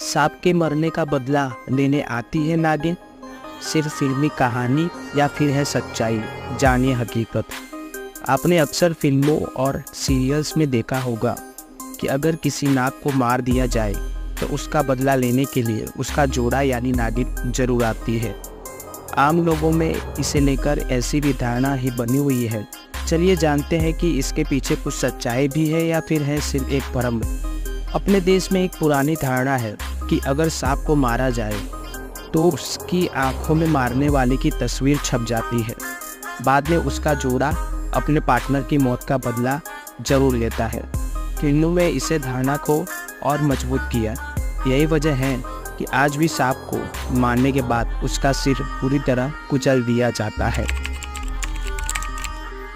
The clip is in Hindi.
सांप के मरने का बदला लेने आती है नागिन। सिर्फ़ फिल्मी कहानी या फिर है सच्चाई, जानिए हकीकत। आपने अक्सर फ़िल्मों और सीरियल्स में देखा होगा कि अगर किसी नाग को मार दिया जाए तो उसका बदला लेने के लिए उसका जोड़ा यानी नागिन ज़रूर आती है। आम लोगों में इसे लेकर ऐसी भी धारणा ही बनी हुई है। चलिए जानते हैं कि इसके पीछे कुछ सच्चाई भी है या फिर है सिर्फ़ एक भ्रम। अपने देश में एक पुरानी धारणा है कि अगर सांप को मारा जाए तो उसकी आँखों में मारने वाले की तस्वीर छप जाती है। बाद में उसका जोड़ा अपने पार्टनर की मौत का बदला ज़रूर लेता है। फ़िल्मों में इसे धारणा को और मज़बूत किया। यही वजह है कि आज भी सांप को मारने के बाद उसका सिर पूरी तरह कुचल दिया जाता है।